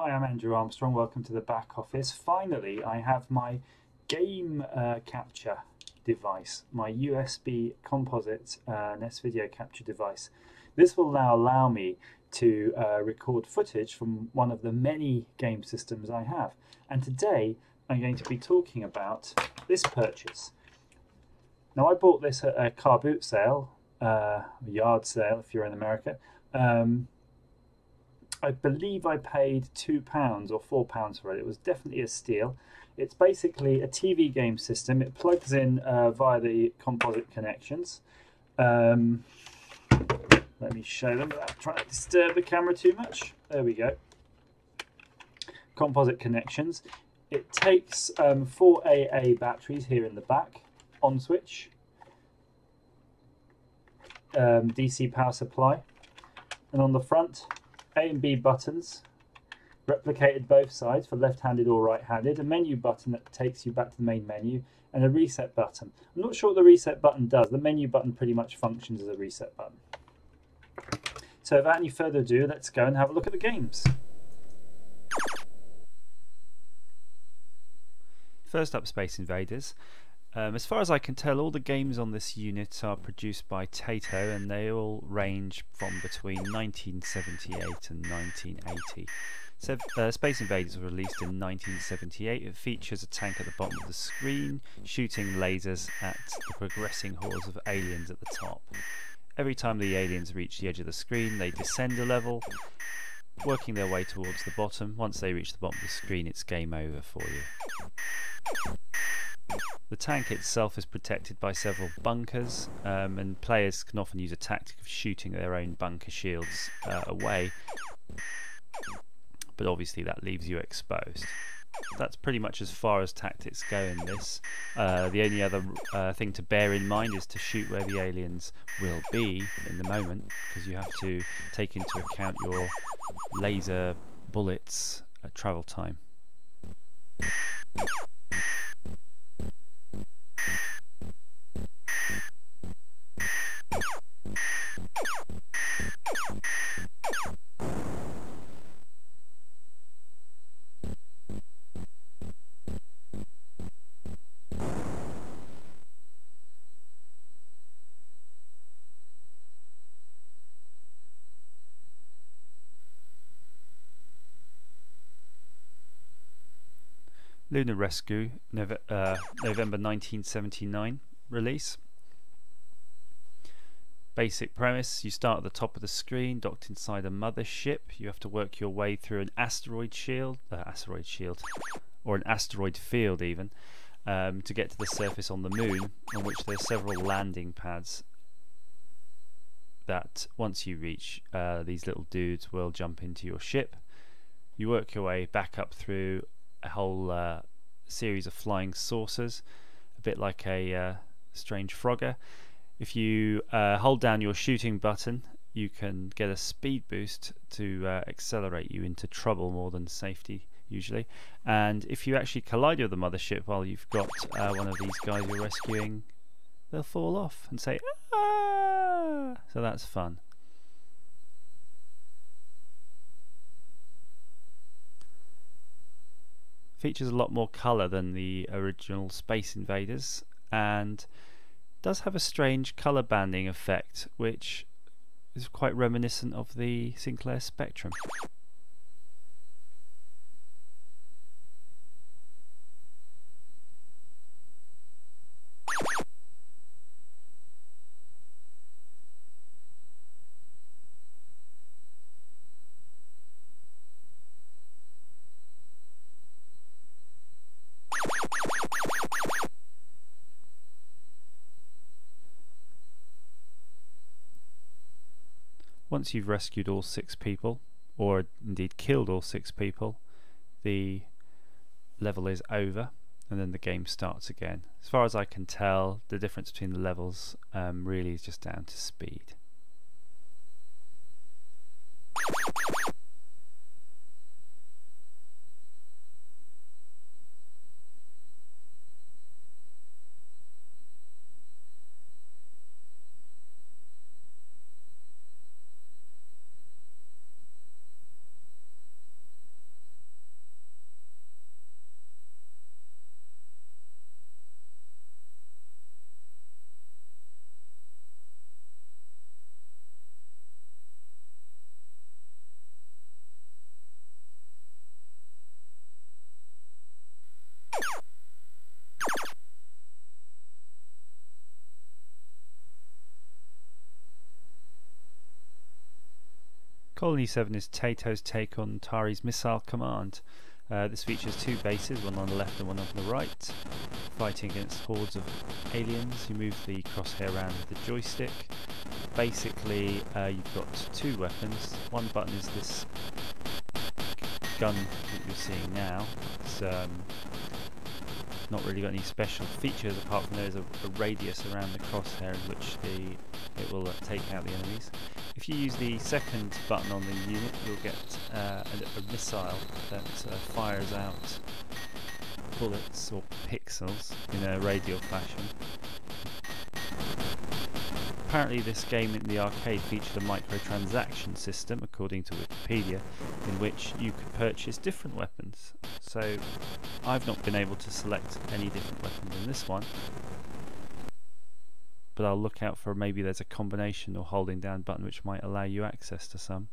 Hi, I'm Andrew Armstrong. Welcome to the back office. Finally, I have my game uh, capture device, my USB composite uh, NES video capture device. This will now allow me to uh, record footage from one of the many game systems I have. And today I'm going to be talking about this purchase. Now, I bought this at a car boot sale, uh, yard sale if you're in America. Um, I believe I paid two pounds or four pounds for it. It was definitely a steal. It's basically a TV game system. It plugs in uh, via the composite connections. Um, let me show them without trying to disturb the camera too much. There we go. Composite connections. It takes um, four AA batteries here in the back, on switch, um, DC power supply, and on the front a and B buttons, replicated both sides for left-handed or right-handed, a menu button that takes you back to the main menu, and a reset button. I'm not sure what the reset button does. The menu button pretty much functions as a reset button. So without any further ado, let's go and have a look at the games. First up, Space Invaders. Um, as far as I can tell, all the games on this unit are produced by Taito and they all range from between 1978 and 1980. So, uh, Space Invaders was released in 1978. It features a tank at the bottom of the screen, shooting lasers at the progressing hordes of aliens at the top. Every time the aliens reach the edge of the screen, they descend a level, working their way towards the bottom. Once they reach the bottom of the screen, it's game over for you. The tank itself is protected by several bunkers, um, and players can often use a tactic of shooting their own bunker shields uh, away, but obviously that leaves you exposed. That's pretty much as far as tactics go in this. Uh, the only other uh, thing to bear in mind is to shoot where the aliens will be in the moment, because you have to take into account your laser bullets travel time. Lunar Rescue, uh, November 1979 release. Basic premise, you start at the top of the screen, docked inside a mothership. You have to work your way through an asteroid shield, uh, asteroid shield, or an asteroid field even, um, to get to the surface on the moon, on which there are several landing pads that once you reach, uh, these little dudes will jump into your ship. You work your way back up through a whole uh, series of flying saucers, a bit like a uh, strange frogger. If you uh, hold down your shooting button, you can get a speed boost to uh, accelerate you into trouble more than safety usually. And if you actually collide with the mothership while you've got uh, one of these guys you're rescuing, they'll fall off and say, ah! So that's fun. Features a lot more colour than the original Space Invaders and does have a strange colour banding effect which is quite reminiscent of the Sinclair Spectrum. Once you've rescued all six people, or indeed killed all six people, the level is over and then the game starts again. As far as I can tell, the difference between the levels um, really is just down to speed. Colony 7 is Taito's take on Atari's Missile Command. Uh, this features two bases, one on the left and one on the right, fighting against hordes of aliens. You move the crosshair around with the joystick. Basically, uh, you've got two weapons. One button is this gun that you're seeing now. It's um, not really got any special features apart from there's a, a radius around the crosshair in which the it will uh, take out the enemies. If you use the second button on the unit, you'll get uh, a, a, missile that uh, fires out bullets or pixels in a radial fashion. Apparently this game in the arcade featured a microtransaction system, according to Wikipedia, in which you could purchase different weapons. So I've not been able to select any different weapons in this one, but I'll look out for maybe there's a combination or holding down button which might allow you access to some.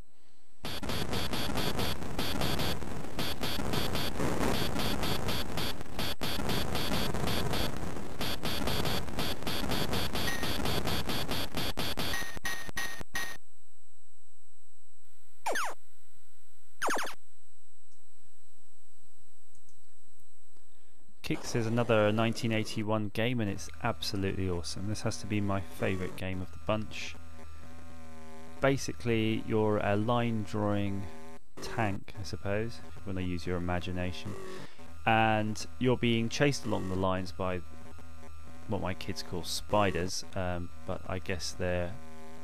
Qix is another 1981 game and it's absolutely awesome. This has to be my favourite game of the bunch. Basically, you're a line drawing tank, I suppose, if you want to use your imagination. And you're being chased along the lines by what my kids call spiders, um, but I guess they're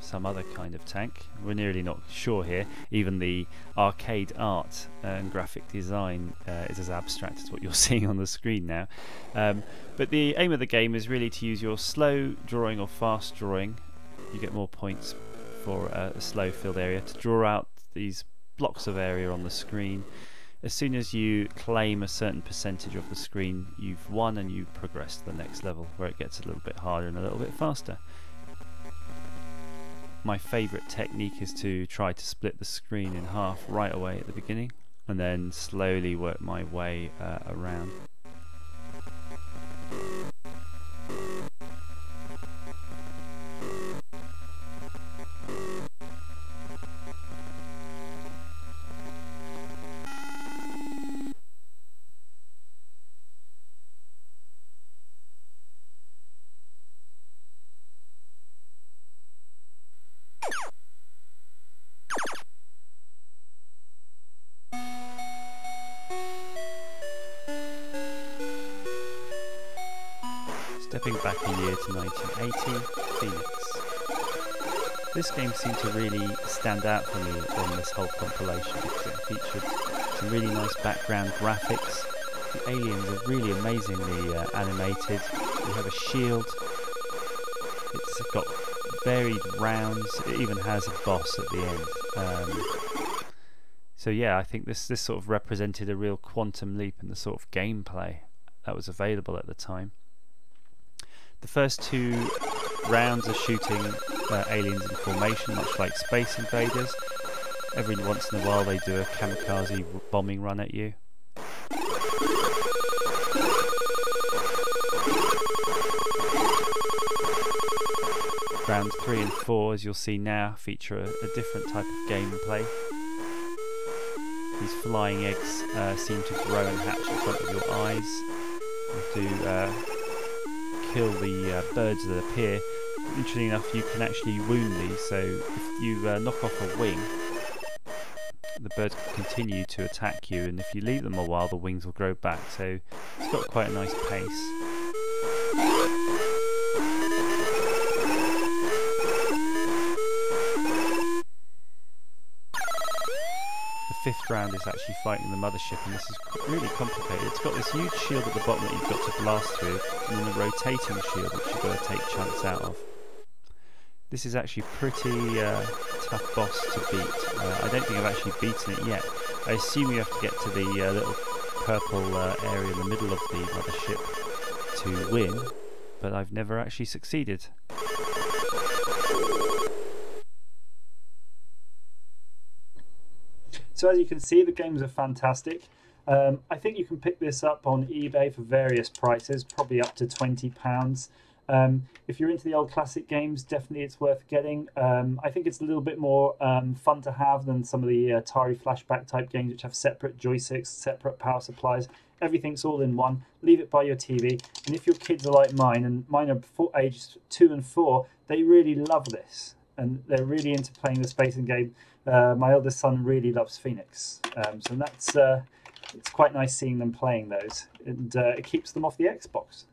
some other kind of tank. We're nearly not sure here. Even the arcade art and graphic design uh, is as abstract as what you're seeing on the screen now. Um, but the aim of the game is really to use your slow drawing or fast drawing. You get more points for a slow filled area to draw out these blocks of area on the screen. As soon as you claim a certain percentage of the screen, you've won and you progress to the next level where it gets a little bit harder and a little bit faster my favourite technique is to try to split the screen in half right away at the beginning and then slowly work my way uh, around. Stepping back a year to 1980, Phoenix. This game seemed to really stand out for me on this whole compilation because it featured some really nice background graphics. The aliens are really amazingly uh, animated. You have a shield. It's got varied rounds. It even has a boss at the end. Um, so yeah, I think this this sort of represented a real quantum leap in the sort of gameplay that was available at the time. The first two rounds are shooting uh, aliens in formation, much like Space Invaders. Every once in a while they do a kamikaze bombing run at you. Rounds 3 and 4, as you'll see now, feature a, a different type of gameplay. These flying eggs uh, seem to grow and hatch in front of your eyes. You to uh, kill the uh, birds that appear. Interesting enough, you can actually wound these, so if you uh, knock off a wing, the birds continue to attack you, and if you leave them a while, the wings will grow back, so it's got quite a nice pace. Fifth round is actually fighting the mothership, and this is really complicated. It's got this huge shield at the bottom that you've got to blast through, and then a rotating shield which you've got to take chunks out of. This is actually pretty uh, tough boss to beat. Uh, I don't think I've actually beaten it yet. I assume you have to get to the uh, little purple uh, area in the middle of the mothership to win, but I've never actually succeeded. So as you can see, the games are fantastic. Um, I think you can pick this up on eBay for various prices, probably up to £20. Um, if you're into the old classic games, definitely it's worth getting. Um, I think it's a little bit more um, fun to have than some of the Atari flashback type games, which have separate joysticks, separate power supplies. Everything's all in one. Leave it by your TV. And if your kids are like mine, and mine are four, ages two and four, they really love this. And they're really into playing the spacing game. Uh, my eldest son really loves Phoenix. Um, so that's uh, it's quite nice seeing them playing those. And uh, it keeps them off the Xbox.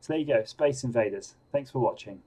So there you go, Space Invaders. Thanks for watching.